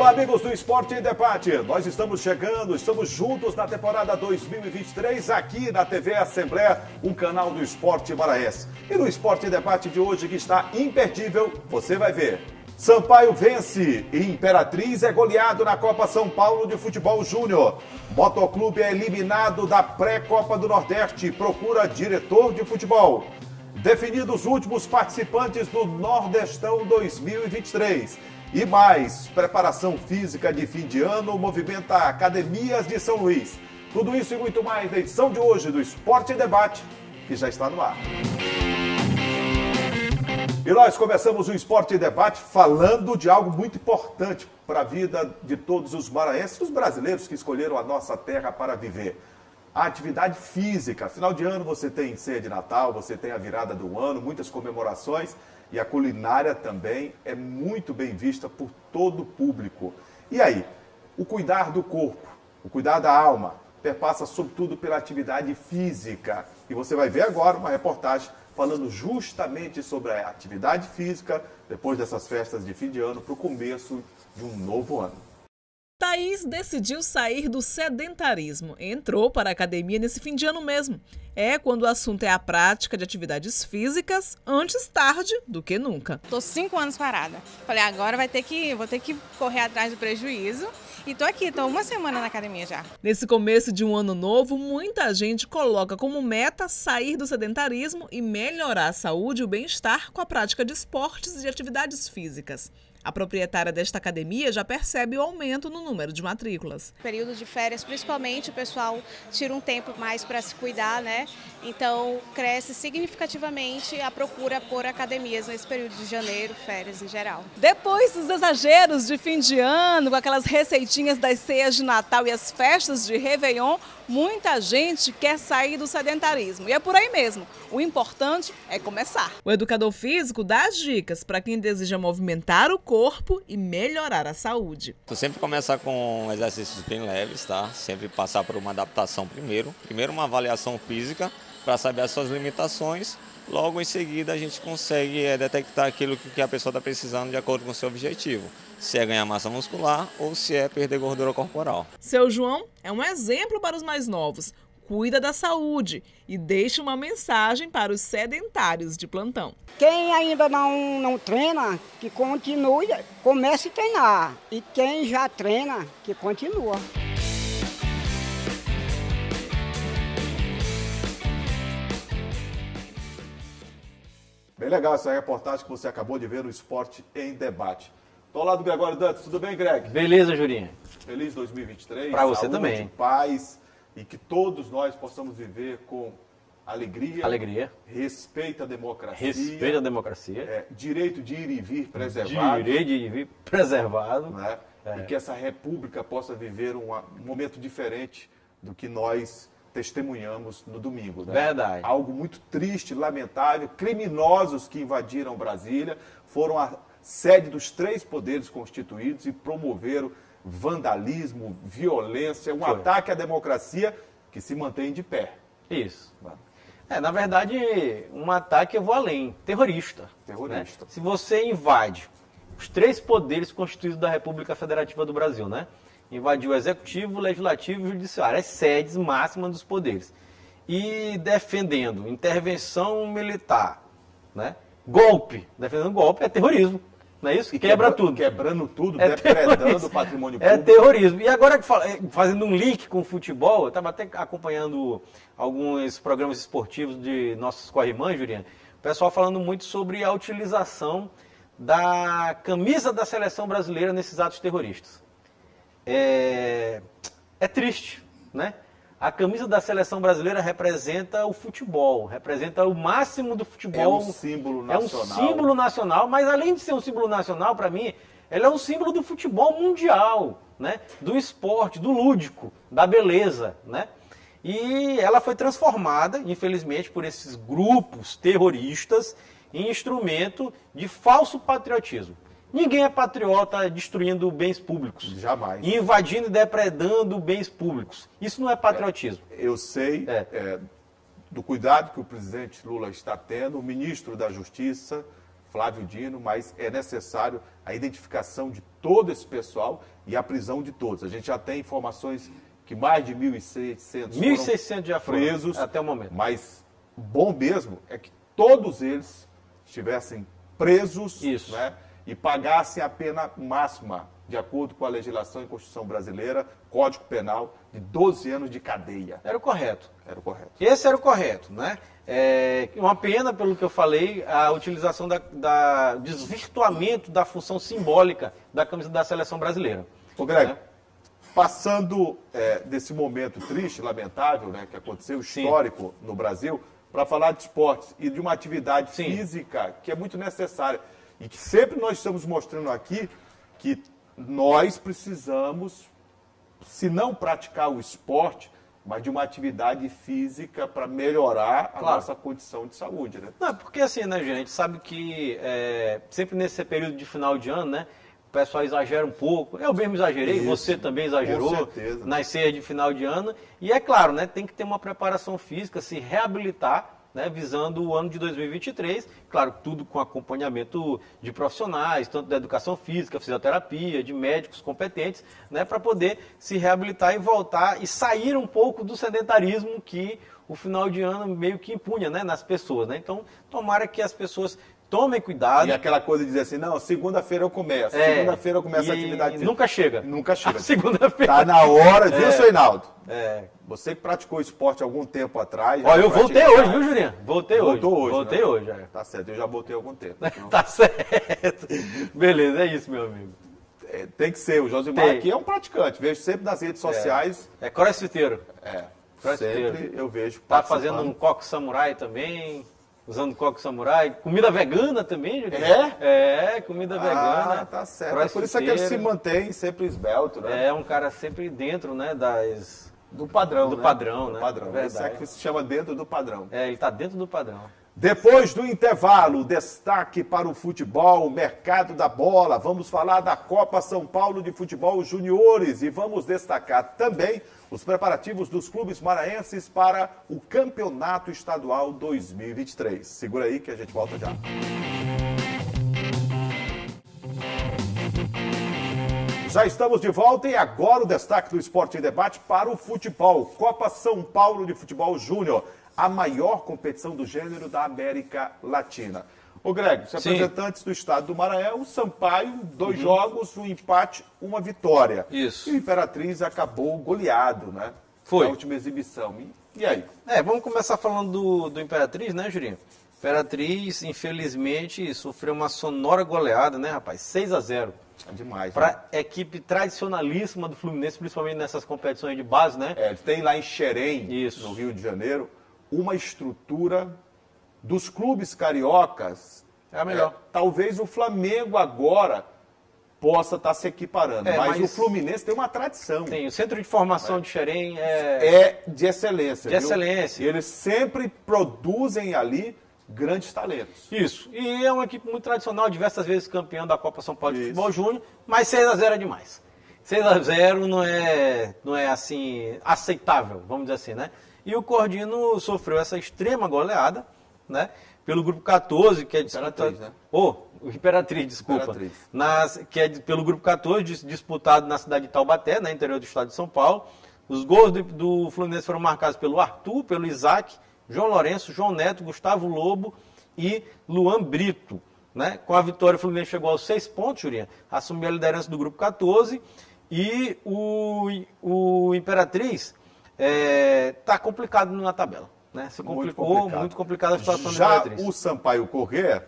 Olá, amigos do Esporte em Debate. Nós estamos chegando, estamos juntos na temporada 2023 aqui na TV Assembleia, um canal do Esporte Maraense. E no Esporte em Debate de hoje, que está imperdível, você vai ver. Sampaio vence e Imperatriz é goleado na Copa São Paulo de Futebol Júnior. Motoclube é eliminado da pré-Copa do Nordeste e procura diretor de futebol. Definidos os últimos participantes do Nordestão 2023. E mais, preparação física de fim de ano movimenta academias de São Luís. Tudo isso e muito mais na edição de hoje do Esporte Debate, que já está no ar. E nós começamos o Esporte Debate falando de algo muito importante para a vida de todos os maranhenses, os brasileiros que escolheram a nossa terra para viver a atividade física. Final de ano você tem ceia de Natal, você tem a virada do ano, muitas comemorações e a culinária também é muito bem vista por todo o público. E aí, o cuidar do corpo, o cuidar da alma, perpassa sobretudo pela atividade física. E você vai ver agora uma reportagem falando justamente sobre a atividade física depois dessas festas de fim de ano para o começo de um novo ano. Thaís decidiu sair do sedentarismo. Entrou para a academia nesse fim de ano mesmo. É quando o assunto é a prática de atividades físicas, antes tarde do que nunca. Tô cinco anos parada. Falei, agora vai ter que, vou ter que correr atrás do prejuízo. E tô aqui, tô uma semana na academia já. Nesse começo de um ano novo, muita gente coloca como meta sair do sedentarismo e melhorar a saúde e o bem-estar com a prática de esportes e de atividades físicas. A proprietária desta academia já percebe o aumento no número de matrículas. Período de férias, principalmente, o pessoal tira um tempo mais para se cuidar, né? Então, cresce significativamente a procura por academias nesse período de janeiro, férias em geral. Depois dos exageros de fim de ano, com aquelas receitinhas das ceias de Natal e as festas de Réveillon, muita gente quer sair do sedentarismo. E é por aí mesmo. O importante é começar. O educador físico dá as dicas para quem deseja movimentar o corpo e melhorar a saúde. Tu sempre começar com exercícios bem leves, tá? Sempre passar por uma adaptação primeiro. Primeiro uma avaliação física para saber as suas limitações. Logo em seguida a gente consegue é, detectar aquilo que a pessoa está precisando de acordo com o seu objetivo se é ganhar massa muscular ou se é perder gordura corporal. Seu João é um exemplo para os mais novos. Cuida da saúde e deixa uma mensagem para os sedentários de plantão. Quem ainda não, não treina, que continue, comece a treinar. E quem já treina, que continua. Bem legal essa reportagem que você acabou de ver no Esporte em Debate. Estou ao lado do Gregório Dantas. Tudo bem, Greg? Beleza, Jurinha. Feliz 2023. Para você saúde, também. paz e que todos nós possamos viver com alegria. Alegria. Respeito à democracia. Respeito à democracia. É, direito de ir e vir preservado. Direito de ir e vir preservado. Né? É. E que essa república possa viver um, um momento diferente do que nós testemunhamos no domingo. Né? Verdade. Algo muito triste, lamentável. Criminosos que invadiram Brasília foram a sede dos três poderes constituídos e promoveram vandalismo, violência, um Foi. ataque à democracia que se mantém de pé. Isso. É, na verdade, um ataque eu vou além, terrorista. Terrorista. Né? Se você invade os três poderes constituídos da República Federativa do Brasil, né? Invadiu o executivo, o legislativo e o judiciário, as sedes máximas dos poderes. E defendendo intervenção militar, né? Golpe, defendendo golpe é terrorismo. Não é isso? E quebra, quebra tudo. Quebrando tudo, é depredando o patrimônio é público. É terrorismo. E agora, fazendo um link com o futebol, eu estava até acompanhando alguns programas esportivos de nossos corrimães, Juliana, o pessoal falando muito sobre a utilização da camisa da seleção brasileira nesses atos terroristas. É, é triste, né? A camisa da seleção brasileira representa o futebol, representa o máximo do futebol. É um símbolo nacional. É um símbolo nacional, mas além de ser um símbolo nacional, para mim, ela é um símbolo do futebol mundial, né? Do esporte, do lúdico, da beleza, né? E ela foi transformada, infelizmente, por esses grupos terroristas em instrumento de falso patriotismo. Ninguém é patriota destruindo bens públicos. Jamais. Invadindo e depredando bens públicos. Isso não é patriotismo. É, eu sei é. É, do cuidado que o presidente Lula está tendo. O ministro da Justiça Flávio Dino, mas é necessário a identificação de todo esse pessoal e a prisão de todos. A gente já tem informações que mais de 1.600 1.600 já foram presos até o momento. Mas bom mesmo é que todos eles estivessem presos Isso. Né, e pagassem a pena máxima, de acordo com a legislação e Constituição brasileira, Código Penal, de 12 anos de cadeia. Era o correto. Era o correto. Esse era o correto, né? É uma pena, pelo que eu falei, a utilização da, da desvirtuamento da função simbólica da camisa da seleção brasileira. Ô, Greg, Né? passando é, desse momento triste, lamentável, né, que aconteceu, Sim. histórico no Brasil, para falar de esportes e de uma atividade Sim. física que é muito necessária e que sempre nós estamos mostrando aqui que nós precisamos, se não praticar o esporte, mas de uma atividade física para melhorar a Claro. nossa condição de saúde, né? Não, porque assim, né, gente? A gente sabe que é, sempre nesse período de final de ano, né? O pessoal exagera um pouco. Eu mesmo exagerei, Isso, você também exagerou com certeza. nas ceias de final de ano. E é claro, né? Tem que ter uma preparação física, se reabilitar, né? Visando o ano de 2023. Claro, tudo com acompanhamento de profissionais, tanto da educação física, fisioterapia, de médicos competentes, né? Para poder se reabilitar e voltar e sair um pouco do sedentarismo que o final de ano meio que impunha, né? Nas pessoas, né? Então, tomara que as pessoas tomem cuidado. E aquela coisa de dizer assim, não, segunda-feira eu começo, É, segunda-feira eu começo a atividade física. Nunca chega. Nunca chega. Segunda-feira. Tá na hora, viu, É. seu Hinaldo? É. Você que praticou esporte algum tempo atrás. Ó, eu voltei hoje, viu, Julinha? Voltei hoje. Voltou hoje. Voltei né? hoje, é. Tá certo, eu já voltei algum tempo. Então, Tá certo. Beleza, é isso, meu amigo. é, tem que ser. O Josimar Tem. aqui é um praticante. Vejo sempre nas redes sociais. É crossfiteiro. É. Crossfiteiro. sempre eu vejo. Tá fazendo um coque samurai também. Usando coque samurai. Comida vegana também, Julinha? É? É, comida Ah, vegana. tá certo. É por isso é que ele se mantém sempre esbelto, né? É um cara sempre dentro, né, das... Do padrão, Do né? padrão, Do né? padrão. Verdade. Isso é que se chama dentro do padrão. É, ele tá dentro do padrão. Depois do intervalo, destaque para o futebol, mercado da bola. Vamos falar da Copa São Paulo de Futebol Juniores e vamos destacar também os preparativos dos clubes maranhenses para o Campeonato Estadual 2023. Segura aí que a gente volta já. Já estamos de volta e agora o destaque do Esporte em Debate para o futebol. Copa São Paulo de Futebol Júnior, a maior competição do gênero da América Latina. Ô Greg, os Sim. representantes do estado do Maranhão, o Sampaio, dois jogos, um empate, uma vitória. Uhum. Isso. E o Imperatriz acabou goleado, né? Foi. Na última exibição. E, e aí? É, vamos começar falando do, do Imperatriz, né, Jurinho? Imperatriz, infelizmente, sofreu uma sonora goleada, né, rapaz? 6 a 0 É demais. né? Para a equipe tradicionalíssima do Fluminense, principalmente nessas competições de base, né? É, tem lá em Xerém, Isso. no Rio de Janeiro, uma estrutura dos clubes cariocas. É a melhor. talvez o Flamengo agora possa estar se equiparando, É, mas, mas- o Fluminense tem uma tradição. Tem o Centro de Formação de Xerém, é, É de excelência. De viu? excelência. E eles sempre produzem ali grandes talentos. Isso. E é uma equipe muito tradicional, diversas vezes campeão da Copa São Paulo de Isso. Futebol Júnior, mas 6 a 0 é demais. 6 a 0 não é, não é assim aceitável, vamos dizer assim, né? E o Cordino sofreu essa extrema goleada, né? Pelo grupo 14, que é disputado. Né? Oh, Imperatriz, desculpa. Imperatriz. Nas, que é pelo grupo 14, dis- disputado na cidade de Taubaté, né, interior do estado de São Paulo. Os gols do, do Fluminense foram marcados pelo Arthur, pelo Isaac, João Lourenço, João Neto, Gustavo Lobo e Luan Brito. Né? Com a vitória, o Fluminense chegou aos seis pontos, Jurinha, assumiu a liderança do grupo 14 e o, o Imperatriz está complicado na tabela. Né? Se complicou, muito, complicada a situação do Já o Sampaio Corrêa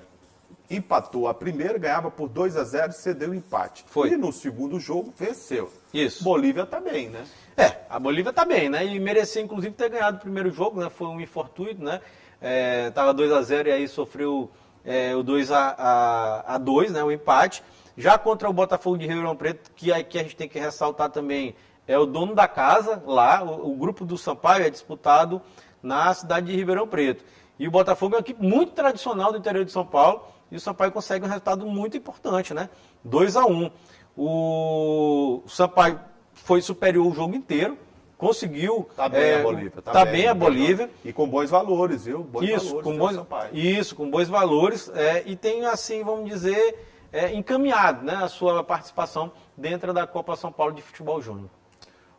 empatou a primeira, ganhava por 2 a 0 e cedeu o empate. Foi. E no segundo jogo venceu. Isso. Bolívia também, né? É, a Bolívia tá bem, né? E merecia, inclusive, ter ganhado o primeiro jogo, né? Foi um infortuito, né? É, tava 2 a 0 e aí sofreu é, o 2 a, a, a 2 né? O empate. Já contra o Botafogo de Ribeirão Preto, que aqui a gente tem que ressaltar também, é o dono da casa lá, o, o grupo do Sampaio é disputado na cidade de Ribeirão Preto. E o Botafogo é uma equipe muito tradicional do interior de São Paulo, e o Sampaio consegue um resultado muito importante, né? 2 a 1 O Sampaio foi superior o jogo inteiro, conseguiu. Tá bem é, a Bolívia. Tá, bem a Bolívia. E com bons valores, viu? Bons isso, valores, com seu bons, isso, com bons valores. é, e tem, assim, vamos dizer, é, encaminhado né, a sua participação dentro da Copa São Paulo de Futebol Júnior.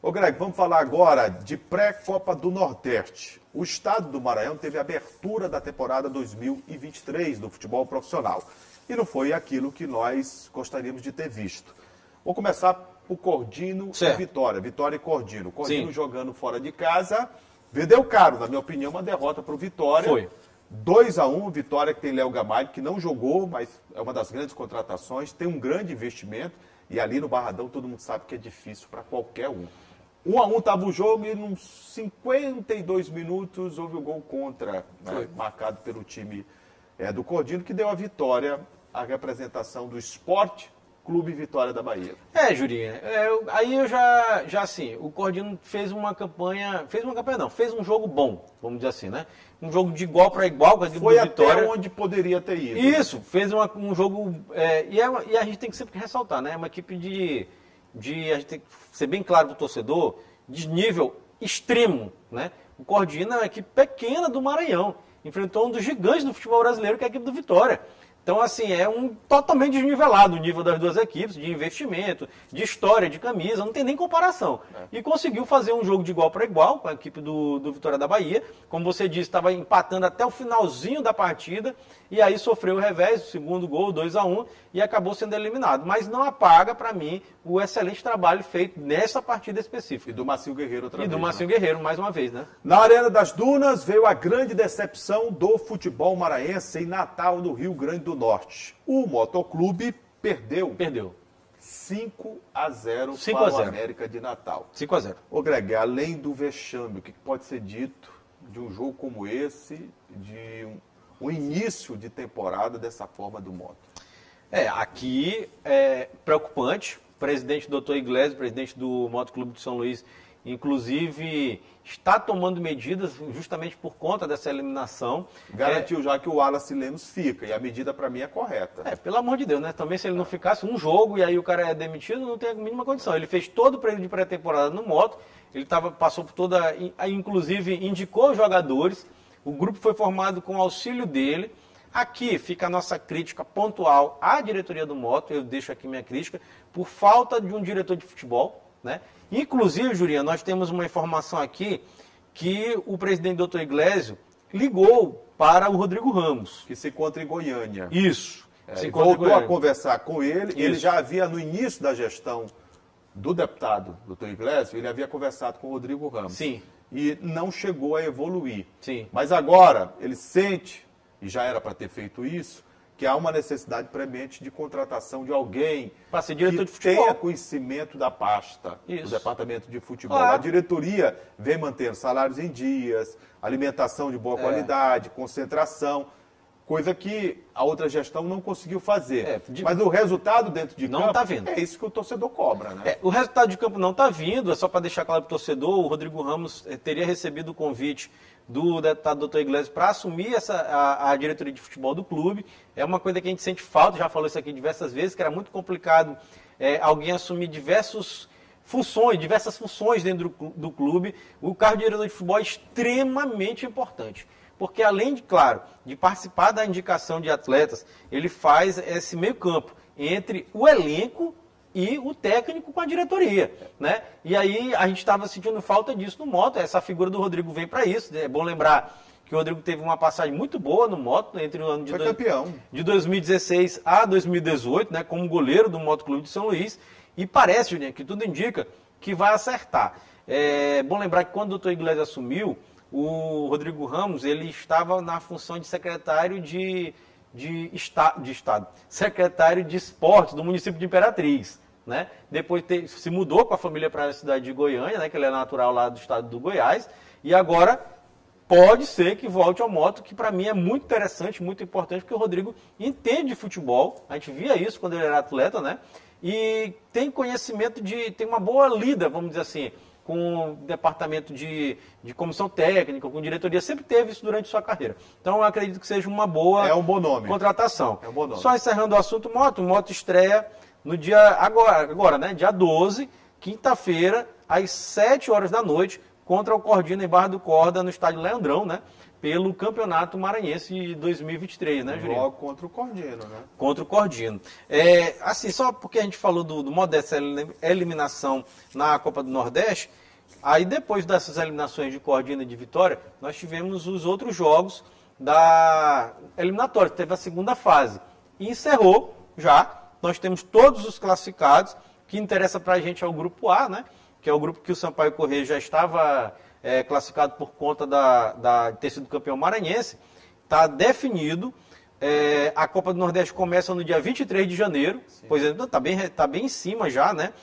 Ô Greg, vamos falar agora de pré-Copa do Nordeste. O estado do Maranhão teve a abertura da temporada 2023 do futebol profissional. E não foi aquilo que nós gostaríamos de ter visto. Vou começar por Cordino Certo. e Vitória. Vitória e Cordino. Cordino Sim. jogando fora de casa. Vendeu caro, na minha opinião, uma derrota para o Vitória. Foi. 2 a 1 Vitória que tem Léo Gamalho, que não jogou, mas é uma das grandes contratações, tem um grande investimento. E ali no Barradão todo mundo sabe que é difícil para qualquer um. 1 a 1 estava o jogo e nos 52 minutos houve o gol contra, né, marcado pelo time é, do Cordino, que deu a vitória à representação do Esporte Clube Vitória da Bahia. É, Jurinha, é, eu- aí eu já, já assim, o Cordino fez uma campanha, fez uma campanha não, fez um jogo bom, vamos dizer assim, né? Um jogo de igual para igual com a Foi até Vitória. onde poderia ter ido. Isso, fez uma- um jogo. é, e, é e a gente tem que sempre ressaltar, né? É uma equipe de, de. A gente tem que ser bem claro pro torcedor, de nível extremo, né? O Cordina é uma equipe pequena do Maranhão. Enfrentou um dos gigantes do futebol brasileiro, que é a equipe do Vitória. Então, assim, é um totalmente desnivelado o nível das duas equipes, de investimento, de história, de camisa, não tem nem comparação. E conseguiu fazer um jogo de igual para igual com a equipe do, do Vitória da Bahia. Como você disse, estava empatando até o finalzinho da partida, e aí sofreu o revés, o segundo gol, 2 a 1 e acabou sendo eliminado. Mas não apaga, para mim, o excelente trabalho feito nessa partida específica. E do Macio Guerreiro outra E vez. do né? Marcinho Guerreiro, mais uma vez, né? Na Arena das Dunas veio a grande decepção do futebol maranhense em Natal, no Rio Grande do Norte. O Motoclube perdeu Perdeu. 5 a 0 5 para a o 0. América de Natal. 5 a 0 Ô Greg, além do vexame, o que pode ser dito de um jogo como esse, de um, um início de temporada dessa forma do Moto? É, aqui é preocupante. O presidente Dr. Iglesias, presidente do Moto Clube de São Luís, inclusive está tomando medidas justamente por conta dessa eliminação. Garantiu já que o Wallace Lemos fica, e a medida para mim é correta. É, pelo amor de Deus, né? Também se ele não ficasse um jogo e aí o cara é demitido, não tem a mínima condição. Ele fez todo o período de pré-temporada no moto, ele tava, passou por toda. Inclusive indicou os jogadores, o grupo foi formado com o auxílio dele. Aqui fica a nossa crítica pontual à diretoria do Moto, eu deixo aqui minha crítica, por falta de um diretor de futebol, né? Inclusive, Jurinha, nós temos uma informação aqui que o presidente Dr. Iglesio ligou para o Rodrigo Ramos. Que se encontra em Goiânia. Isso. É, Se voltou a conversar com ele. Ele Isso. já havia, no início da gestão do deputado, doutor Iglesias, ele havia conversado com o Rodrigo Ramos. Sim. E não chegou a evoluir. Sim. Mas agora, ele sente, e já era para ter feito isso, que há uma necessidade premente de contratação de alguém ser diretor que de futebol. tenha conhecimento da pasta Isso. do departamento de futebol. Claro. A diretoria vem mantendo salários em dias, alimentação de É. boa qualidade, concentração, coisa que a outra gestão não conseguiu fazer. É, de- Mas o resultado dentro de Não campo tá vindo. é isso que o torcedor cobra, né? É, o resultado de campo não está vindo, é só para deixar claro para o torcedor, o Rodrigo Ramos eh, teria recebido o convite do deputado Dr. Iglesias para assumir essa, a, a diretoria de futebol do clube. É uma coisa que a gente sente falta, já falou isso aqui diversas vezes, que era muito complicado eh, alguém assumir diversos funções, diversas funções dentro do do clube. O cargo de diretor de futebol é extremamente importante. Porque além de, claro, de participar da indicação de atletas, ele faz esse meio campo entre o elenco e o técnico com a diretoria, né? E aí a gente estava sentindo falta disso no Moto, essa figura do Rodrigo vem para isso. É bom lembrar que o Rodrigo teve uma passagem muito boa no Moto entre o ano de Foi dois- campeão. de 2016 a 2018, né, como goleiro do Moto Clube de São Luís, e parece, Julinho, que tudo indica que vai acertar. É bom lembrar que quando o doutor Iglesias assumiu, o Rodrigo Ramos ele estava na função de secretário de, de, esta, de Estado, secretário de esportes do município de Imperatriz. Né? Depois se mudou com a família para a cidade de Goiânia, né, que ele é natural lá do estado do Goiás, e agora pode ser que volte ao moto, que para mim é muito interessante, muito importante, porque o Rodrigo entende de futebol, a gente via isso quando ele era atleta, né? E tem conhecimento de, tem uma boa lida, vamos dizer assim, com o departamento de, de comissão técnica, com diretoria, sempre teve isso durante sua carreira. Então eu acredito que seja uma boa É um bom nome. contratação. É um bom nome. Só encerrando o assunto moto, moto estreia no dia agora, agora, né? Dia 12, quinta-feira, às 7 horas da noite, contra o Cordina em Barra do Corda, no estádio Leandrão, né? Pelo Campeonato Maranhense de 2023, né, Julinho? Logo contra o Cordino, né? Contra o Cordino. É, assim, só porque a gente falou do, do modo dessa eliminação na Copa do Nordeste, aí depois dessas eliminações de Cordino e de Vitória, nós tivemos os outros jogos da eliminatória, teve a segunda fase. E encerrou já. Nós temos todos os classificados. O que interessa para a gente é o grupo A, né? Que é o grupo que o Sampaio Correia já estava é, classificado por conta da, da, de ter sido campeão maranhense. Está definido. É, a Copa do Nordeste começa no dia 23 de janeiro. Sim. Pois é, está então bem, tá bem em cima já, né?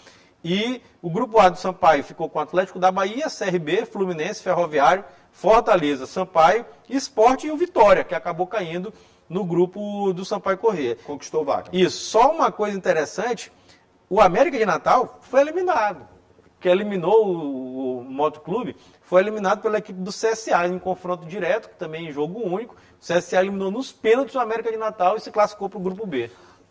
E o grupo A do Sampaio ficou com o Atlético da Bahia, CRB, Fluminense, Ferroviário, Fortaleza, Sampaio, Esporte e o Vitória, que acabou caindo no grupo do Sampaio Corrêa. Conquistou vaga. Isso. Só uma coisa interessante, o América de Natal foi eliminado. Que eliminou o, o Moto Clube, foi eliminado pela equipe do CSA em confronto direto, também em jogo único. O CSA eliminou nos pênaltis o América de Natal e se classificou para o grupo B.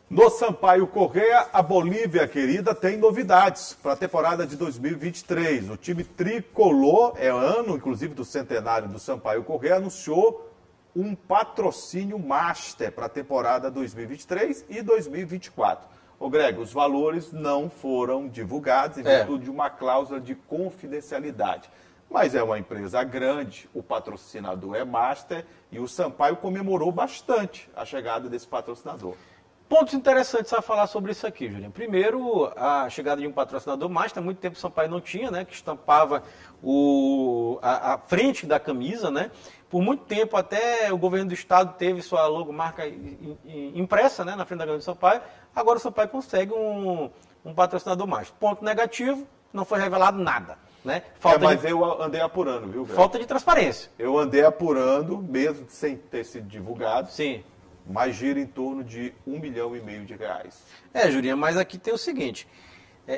No Sampaio Correia, a Bolívia querida tem novidades para a temporada de 2023. O time tricolor, é ano inclusive do centenário do Sampaio Correia, anunciou um patrocínio master para a temporada 2023 e 2024. Ô Greg, os valores não foram divulgados em é. virtude de uma cláusula de confidencialidade. Mas é uma empresa grande, o patrocinador é master e o Sampaio comemorou bastante a chegada desse patrocinador. Pontos interessantes a falar sobre isso aqui, Julião. Primeiro, a chegada de um patrocinador master, muito tempo o Sampaio não tinha, né? Que estampava o, a, a frente da camisa, né? Por muito tempo, até o governo do estado teve sua logomarca impressa né, na frente da Grande Sampaio. Agora o Sampaio consegue um, um patrocinador mais. Ponto negativo, não foi revelado nada. Né? Falta é, mas de... eu andei apurando, viu? Greg? Falta de transparência. Eu andei apurando, mesmo sem ter sido divulgado. Sim. Mas gira em torno de um milhão e meio de reais. É, Jurinha, mas aqui tem o seguinte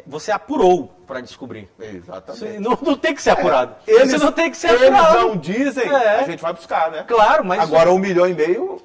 você apurou para descobrir. Exatamente. não, não, tem que ser apurado. É, eles, não tem que ser eles apurado. Eles não dizem, é. a gente vai buscar, né? Claro, mas... Agora um milhão e meio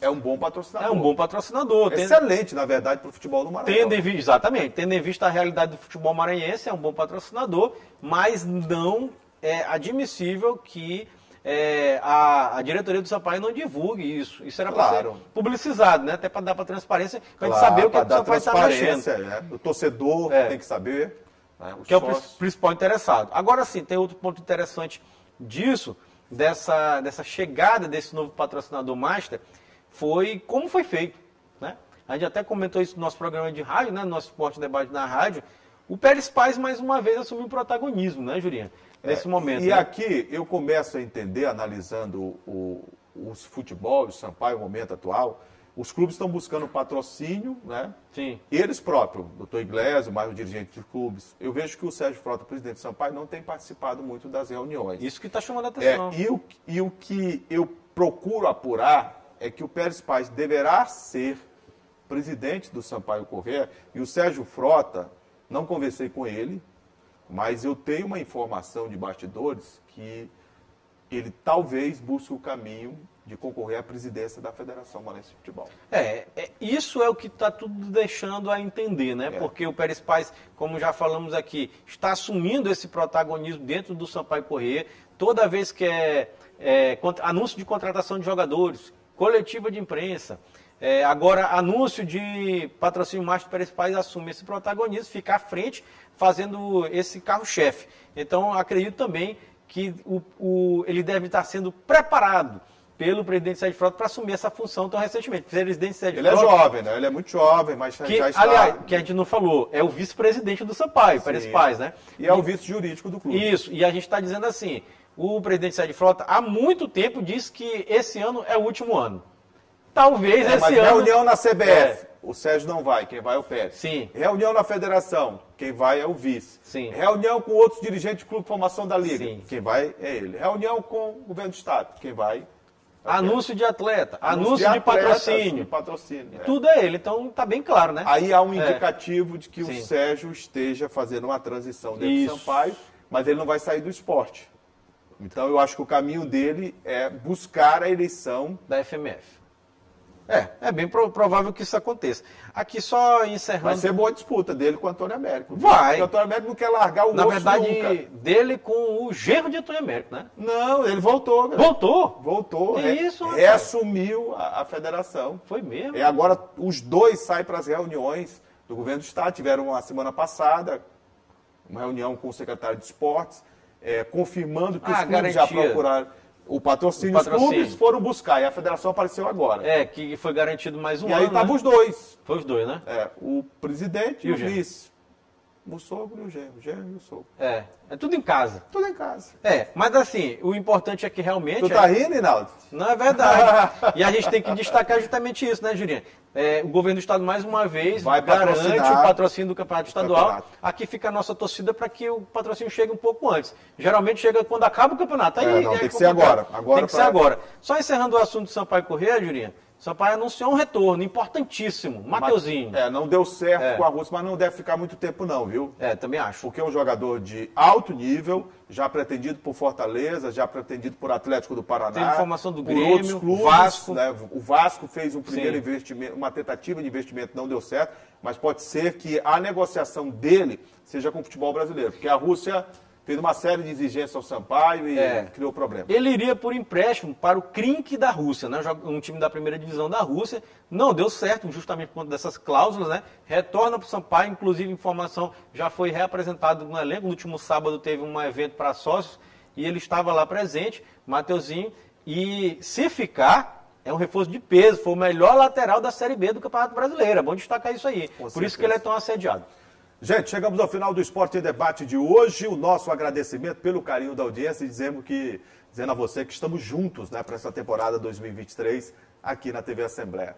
é um bom patrocinador. É um bom patrocinador. Excelente, na verdade, para o futebol do Maranhão. Tendo em, exatamente. Tendo em vista a realidade do futebol maranhense, é um bom patrocinador, mas não é admissível que é, a, a, diretoria do Sampaio não divulgue isso. Isso era claro. para ser publicizado, né? Até para dar para transparência, para claro, a gente saber o que, é o Sampaio está mexendo. Né? O torcedor é. tem que saber. Né? que sócios. é o principal interessado. Agora sim, tem outro ponto interessante disso, dessa, dessa chegada desse novo patrocinador master, foi como foi feito. Né? A gente até comentou isso no nosso programa de rádio, né? no nosso esporte debate na rádio. O Pérez Paz, mais uma vez, assumiu o protagonismo, né, Jurinha? Nesse é, momento. E né? aqui eu começo a entender, analisando o, os futebol, o Sampaio, o momento atual, os clubes estão buscando patrocínio, né? Sim. Eles próprios, o doutor Iglesias, mais o dirigente de clubes. Eu vejo que o Sérgio Frota, presidente do Sampaio, não tem participado muito das reuniões. Isso que está chamando a atenção. É, e, o, e o que eu procuro apurar é que o Pérez Paz deverá ser presidente do Sampaio Correia e o Sérgio Frota, não conversei com ele, mas eu tenho uma informação de bastidores que ele talvez busque o caminho de concorrer à presidência da Federação Maranhense de Futebol. É, é isso é o que está tudo deixando a entender, né? É. Porque o Pérez Paz, como já falamos aqui, está assumindo esse protagonismo dentro do Sampaio Corrêa. Toda vez que é, é anúncio de contratação de jogadores, coletiva de imprensa, é, agora, anúncio de patrocínio Master Pérez Paz assume esse protagonismo, fica à frente, fazendo esse carro-chefe. Então, acredito também que o, o, ele deve estar sendo preparado pelo presidente Sérgio Frota para assumir essa função tão recentemente. O presidente Sérgio ele é Frota, é jovem, né? Ele é muito jovem, mas que, já está... Aliás, que a gente não falou, é o vice-presidente do Sampaio, Pérez Paz, né? E é o vice-jurídico do clube. Isso, e a gente está dizendo assim, o presidente Sérgio Frota há muito tempo disse que esse ano é o último ano. Talvez é, esse mas ano. Reunião na CBF, é. o Sérgio não vai, quem vai é o Pérez. Sim. Reunião na federação, quem vai é o vice. Sim. Reunião com outros dirigentes do clube de formação da Liga, Sim. quem vai é ele. Reunião com o governo do Estado, quem vai é Anúncio de atleta, anúncio, anúncio de, de, patrocínio. De patrocínio é. Tudo é ele, então tá bem claro, né? Aí há um é. indicativo de que Sim. o Sérgio esteja fazendo uma transição dentro Isso. do Sampaio, mas ele não vai sair do esporte. Então eu acho que o caminho dele é buscar a eleição da FMF É, é bem pro- provável que isso aconteça. Aqui só encerrando. Vai ser boa disputa dele com o Antônio Américo. Vai. O Antônio Américo não quer largar o Na verdade, nunca. dele com o genro de Antônio Américo, né? Não, ele voltou. galera. Voltou? Voltou. Que re- isso, rapaz? reassumiu a, a federação. Foi mesmo. E agora os dois saem para as reuniões do governo do Estado. Tiveram uma semana passada uma reunião com o secretário de esportes, é, confirmando que Ah, os clubes já procuraram o patrocínio. O patrocínio. Os clubes foram buscar e a federação apareceu agora. É, que foi garantido mais um e ano. aí estavam né? os dois. Foi os dois, né? É, o presidente e, E o vice. O sogro e o genro. O genro e o sogro. É. É tudo em casa. Tudo em casa. É, mas assim, o importante é que realmente. Tu tá é- rindo, Hinaldo? Não é verdade. e a gente tem que destacar justamente isso, né, Julinha? É, o governo do estado, mais uma vez, Vai garante o patrocínio do campeonato estadual. campeonato. Aqui fica a nossa torcida para que o patrocínio chegue um pouco antes. Geralmente chega quando acaba o campeonato. Aí, É, não, aí tem que ser complicado. agora. Agora tem que pra- ser agora. Só encerrando o assunto do Sampaio Corrêa, Julinha. Sampaio anunciou um retorno importantíssimo. Mateuzinho. É, não deu certo É. com a Rússia, mas não deve ficar muito tempo não, viu? É, também acho. Porque é um jogador de alto nível, já pretendido por Fortaleza, já pretendido por Atlético do Paraná. Tem informação do Grêmio, outros clubes, Vasco. né? O Vasco fez um primeiro Sim. investimento, uma tentativa de investimento, não deu certo, mas pode ser que a negociação dele seja com o futebol brasileiro, porque a Rússia fez uma série de exigências ao Sampaio e É. criou problema. Ele iria por empréstimo para o Krink da Rússia, né? um time da primeira divisão da Rússia. Não deu certo, justamente por conta dessas cláusulas, né? Retorna para o Sampaio, inclusive informação já foi reapresentado no elenco. No último sábado teve um evento para sócios e ele estava lá presente, Mateuzinho. E se ficar, é um reforço de peso. Foi o melhor lateral da Série B do Campeonato Brasileiro. É bom destacar isso aí. Com por isso que ele é certeza. tão assediado. Gente, chegamos ao final do Esporte em Debate de hoje. O nosso agradecimento pelo carinho da audiência e dizendo, que, dizendo a você que estamos juntos né, para essa temporada 2023 aqui na TV Assembleia.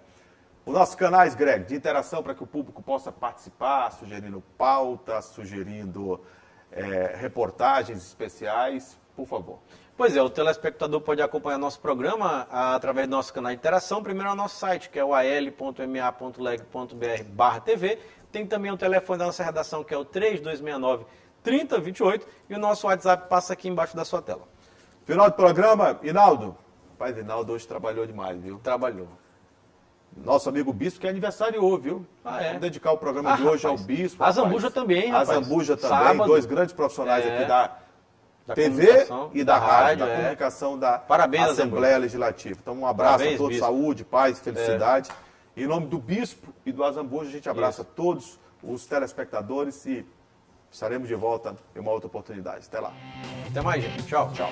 Os nossos canais, Greg, de interação para que o público possa participar, sugerindo pauta, sugerindo eh, reportagens especiais, por favor. Pois é, o telespectador pode acompanhar nosso programa através do nosso canal de interação. Primeiro é o nosso site, que é o al.ma.leg.br barra TV. Tem também o telefone da nossa redação, que é o 3269-3028. E o nosso WhatsApp passa aqui embaixo da sua tela. Final do programa, Hinaldo. Pai, Hinaldo hoje trabalhou demais, viu? Trabalhou. Nosso amigo Bispo, que aniversariou, viu? Ah, é? Vamos dedicar o programa Ah, de hoje rapaz. ao Bispo. A rapaz. Zambuja também, hein, A rapaz? Zambuja também, Sábado. dois grandes profissionais É. aqui da, Da TV e da, da rádio, rádio, da é. comunicação da Parabéns, Assembleia Legislativa. Então, um abraço Parabéns, a todos, Bispo. É. saúde, paz, felicidade. Em nome do Bispo e do Azambuja, a gente abraça todos os telespectadores e estaremos de volta em uma outra oportunidade. Até lá. Até mais, gente. Tchau. Tchau.